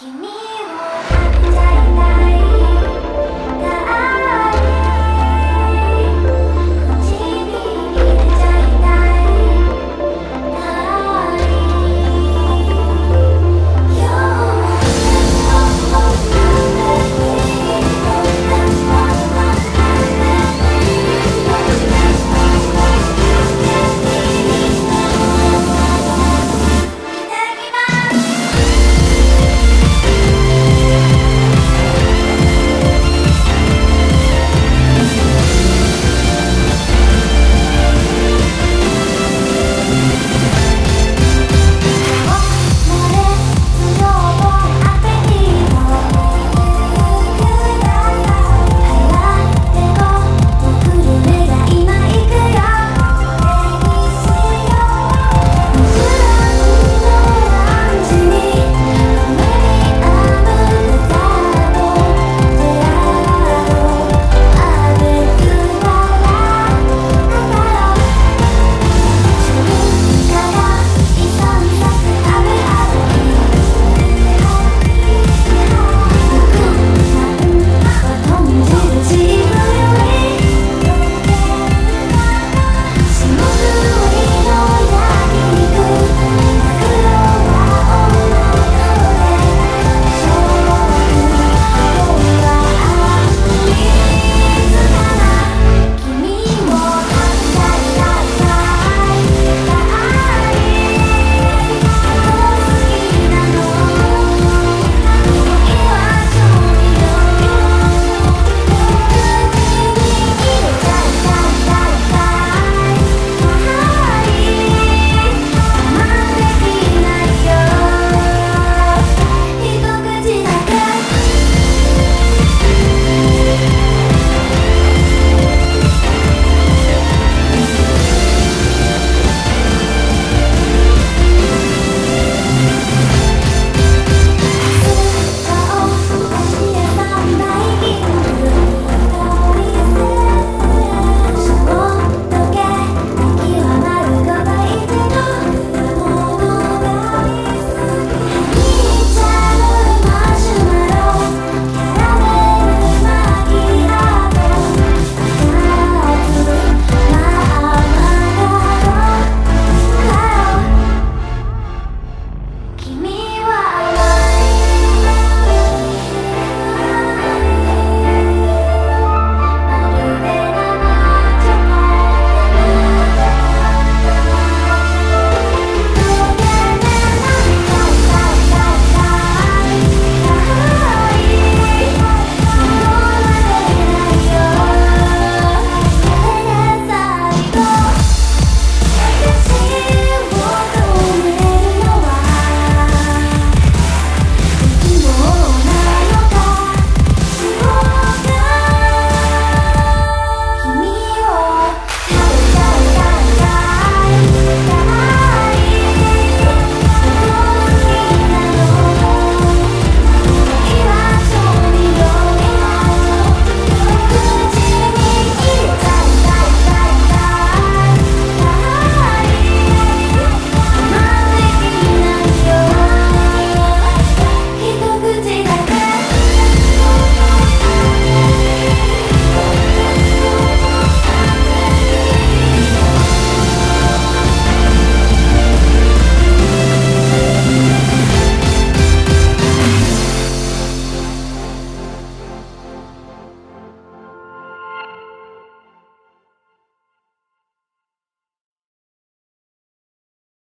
君